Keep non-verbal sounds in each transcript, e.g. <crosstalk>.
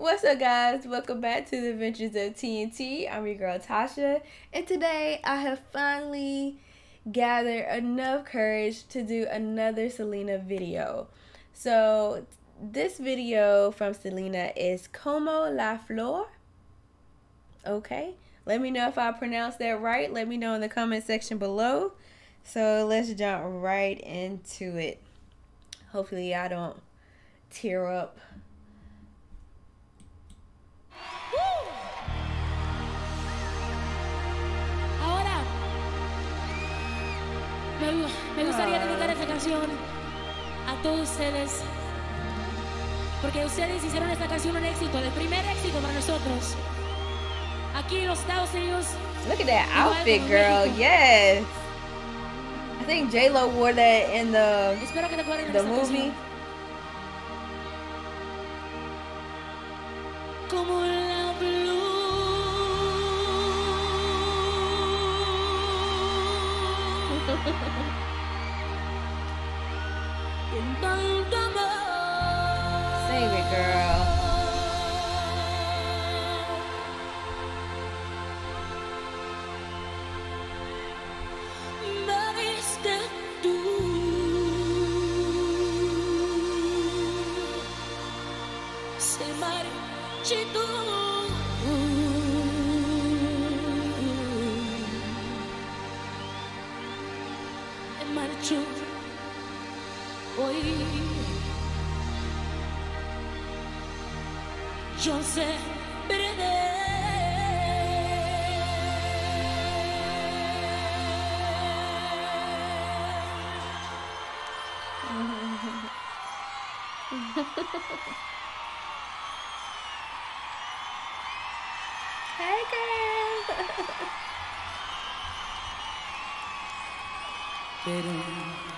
What's up, guys? Welcome back to the Adventures of TNT. I'm your girl Tasha, and today I have finally gathered enough courage to do another Selena video. So, this video from Selena is Como la Flor. Okay, let me know if I pronounced that right. Let me know in the comment section below. So, let's jump right into it. Hopefully, I don't tear up. Canción a todos ustedes, porque ustedes hicieron esta canción un éxito, el primer éxito para nosotros. Aquí en los Estados Unidos. Look at that outfit, girl. México. Yes. I think J Lo wore that in the the movie. canción. Como la blue. <laughs> Save it, girl. Me hoy. Yo sé perder. Hey, <laughs> girl. Pero.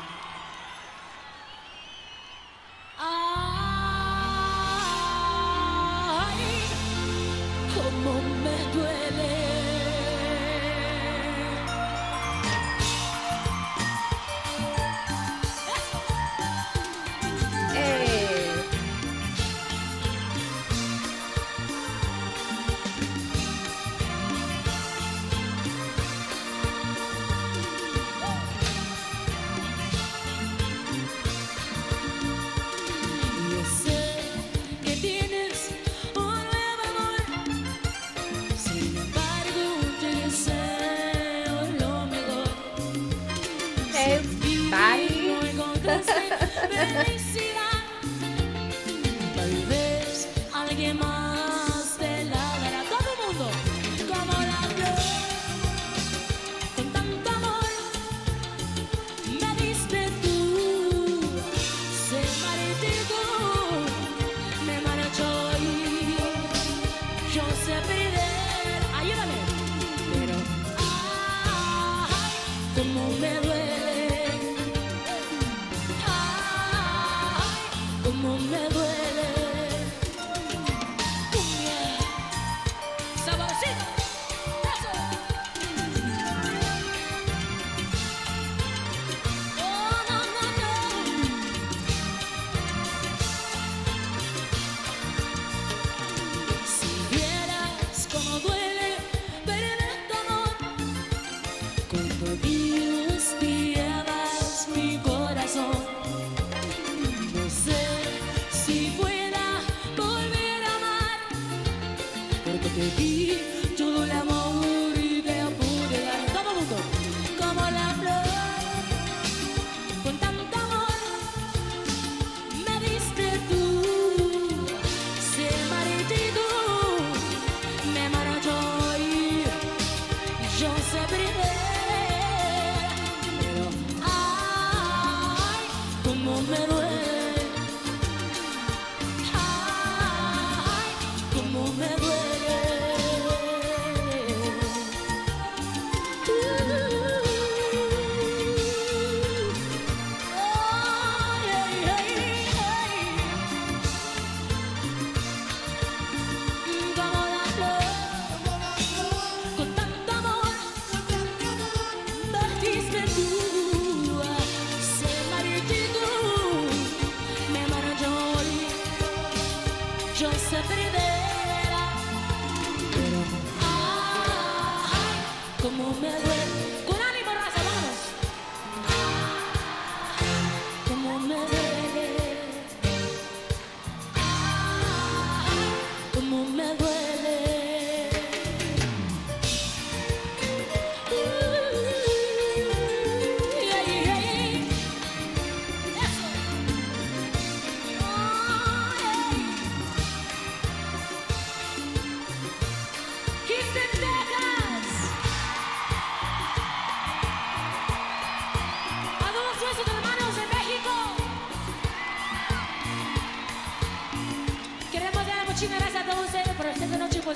Thank you.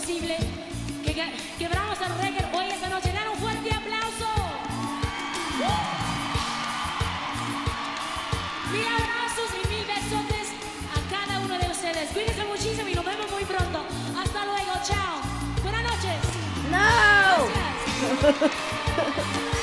Que, quebramos el récord hoy esta noche. Dan un fuerte aplauso. Mil abrazos y mil besotes a cada uno de ustedes. Cuídense muchísimo y nos vemos muy pronto. Hasta luego. Chao. Buenas noches. No! Gracias. <laughs>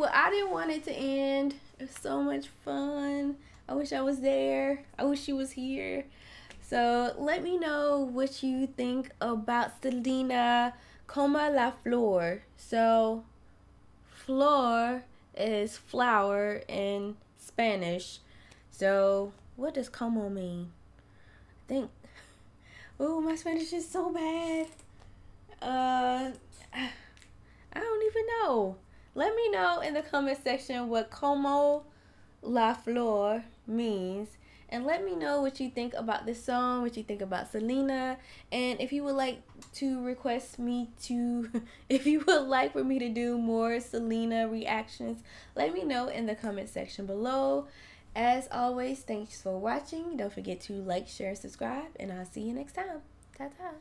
well, I didn't want it to end. It was so much fun. I wish I was there. I wish she was here. So let me know what you think about Selena Como la Flor. So, flor is flower in Spanish. So, what does como mean? I think. <laughs> Oh, my Spanish is so bad. Uh, I don't even know. Let know in the comment section what como la flor means. And let me know what you think about this song, what you think about Selena, and if you would like to request me to, <laughs> if you would like for me to do more Selena reactions, let me know in the comment section below. As always, thanks for watching. Don't forget to like, share, subscribe, and I'll see you next time. Ta ta.